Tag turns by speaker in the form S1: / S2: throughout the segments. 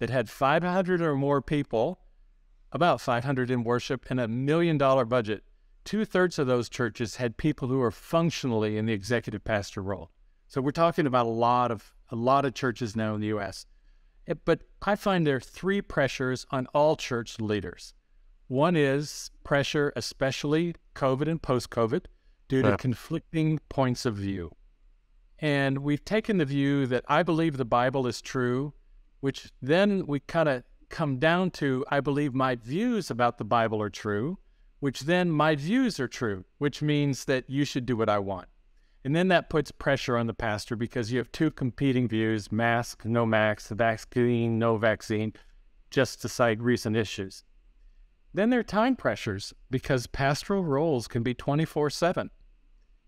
S1: that had 500 or more people, about 500 in worship, and a million dollar budget. Two thirds of those churches had people who are functionally in the executive pastor role. So we're talking about a lot of a lot of churches now in the U.S. Eh, but I find there are three pressures on all church leaders. One is pressure, especially COVID and post COVID, due to yeah. conflicting points of view. And we've taken the view that I believe the Bible is true, which then we kind of come down to I believe my views about the Bible are true, which then my views are true, which means that you should do what I want. And then that puts pressure on the pastor because you have two competing views mask, no mask, vaccine, no vaccine, just to cite recent issues. Then there are time pressures because pastoral roles can be 24 7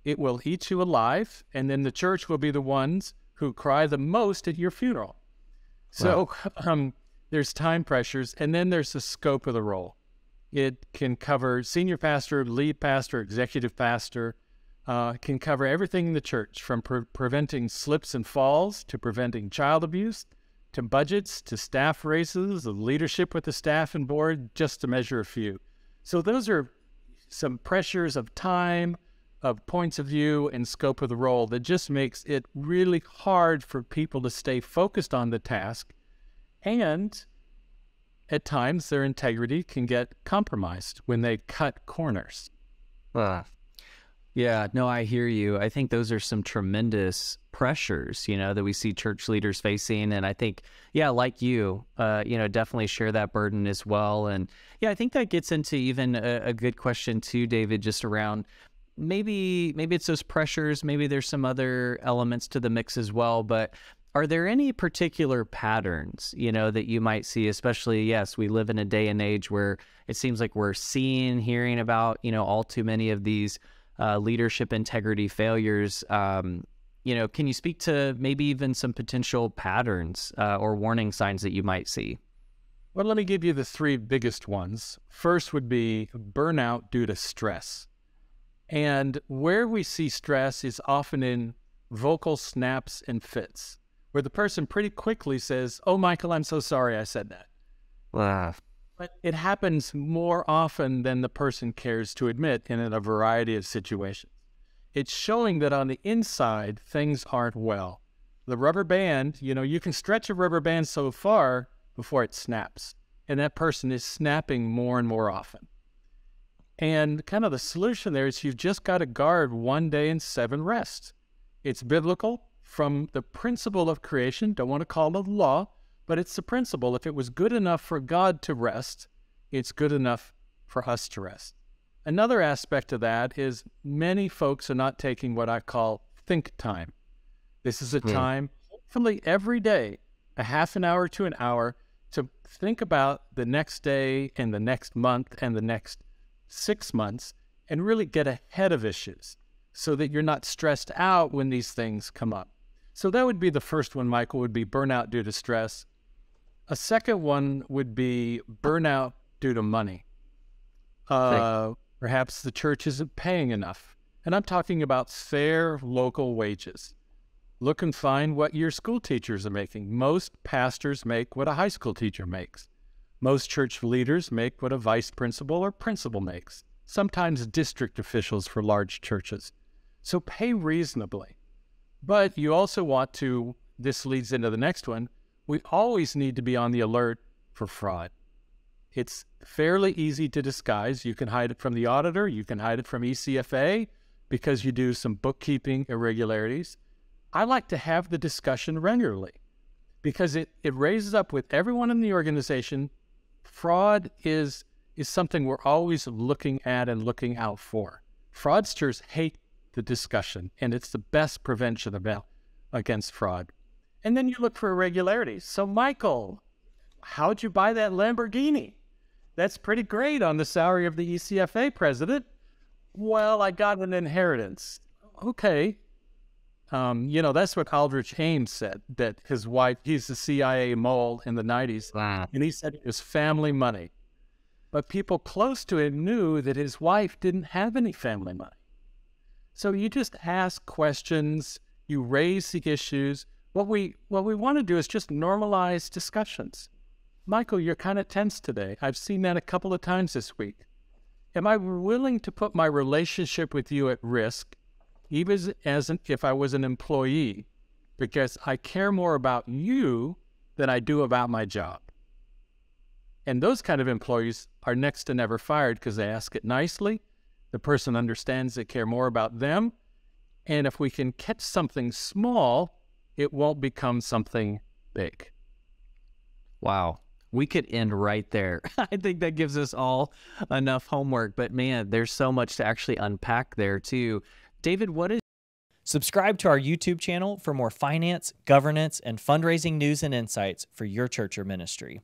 S1: it will eat you alive, and then the church will be the ones who cry the most at your funeral. So wow. um, there's time pressures, and then there's the scope of the role. It can cover senior pastor, lead pastor, executive pastor. Uh, can cover everything in the church from pre- preventing slips and falls to preventing child abuse to budgets to staff races, the leadership with the staff and board, just to measure a few. So those are some pressures of time, of points of view and scope of the role that just makes it really hard for people to stay focused on the task. And at times, their integrity can get compromised when they cut corners.
S2: Uh, yeah, no, I hear you. I think those are some tremendous pressures, you know, that we see church leaders facing. And I think, yeah, like you, uh, you know, definitely share that burden as well. And yeah, I think that gets into even a, a good question too, David, just around maybe maybe it's those pressures maybe there's some other elements to the mix as well but are there any particular patterns you know that you might see especially yes we live in a day and age where it seems like we're seeing hearing about you know all too many of these uh, leadership integrity failures um, you know can you speak to maybe even some potential patterns uh, or warning signs that you might see?
S1: Well let me give you the three biggest ones. First would be burnout due to stress and where we see stress is often in vocal snaps and fits, where the person pretty quickly says, Oh, Michael, I'm so sorry I said that.
S2: Wow.
S1: But it happens more often than the person cares to admit in a variety of situations. It's showing that on the inside, things aren't well. The rubber band, you know, you can stretch a rubber band so far before it snaps. And that person is snapping more and more often. And kind of the solution there is you've just got to guard one day and seven rests. It's biblical from the principle of creation. Don't want to call it a law, but it's the principle. If it was good enough for God to rest, it's good enough for us to rest. Another aspect of that is many folks are not taking what I call think time. This is a mm. time, hopefully every day, a half an hour to an hour, to think about the next day and the next month and the next six months and really get ahead of issues so that you're not stressed out when these things come up. So that would be the first one, Michael, would be burnout due to stress. A second one would be burnout due to money. Uh, perhaps the church isn't paying enough. And I'm talking about fair local wages. Look and find what your school teachers are making. Most pastors make what a high school teacher makes. Most church leaders make what a vice principal or principal makes, sometimes district officials for large churches. So pay reasonably. But you also want to, this leads into the next one, we always need to be on the alert for fraud. It's fairly easy to disguise. You can hide it from the auditor, you can hide it from ECFA because you do some bookkeeping irregularities. I like to have the discussion regularly because it, it raises up with everyone in the organization fraud is is something we're always looking at and looking out for. Fraudsters hate the discussion, and it's the best prevention about against fraud. And then you look for irregularities. So, Michael, how'd you buy that Lamborghini? That's pretty great on the salary of the ECFA president. Well, I got an inheritance. Okay, um, you know, that's what Aldrich Ames said that his wife, he's the CIA mole in the 90s.
S2: Wow.
S1: And he said it was family money. But people close to him knew that his wife didn't have any family money. So you just ask questions, you raise the issues. What we what we want to do is just normalize discussions. Michael, you're kind of tense today. I've seen that a couple of times this week. Am I willing to put my relationship with you at risk, even as, an, if I was an employee, because I care more about you than I do about my job? And those kind of employees are next to never fired because they ask it nicely. The person understands they care more about them. And if we can catch something small, it won't become something big.
S2: Wow. We could end right there. I think that gives us all enough homework. But man, there's so much to actually unpack there, too. David, what is.
S3: Subscribe to our YouTube channel for more finance, governance, and fundraising news and insights for your church or ministry.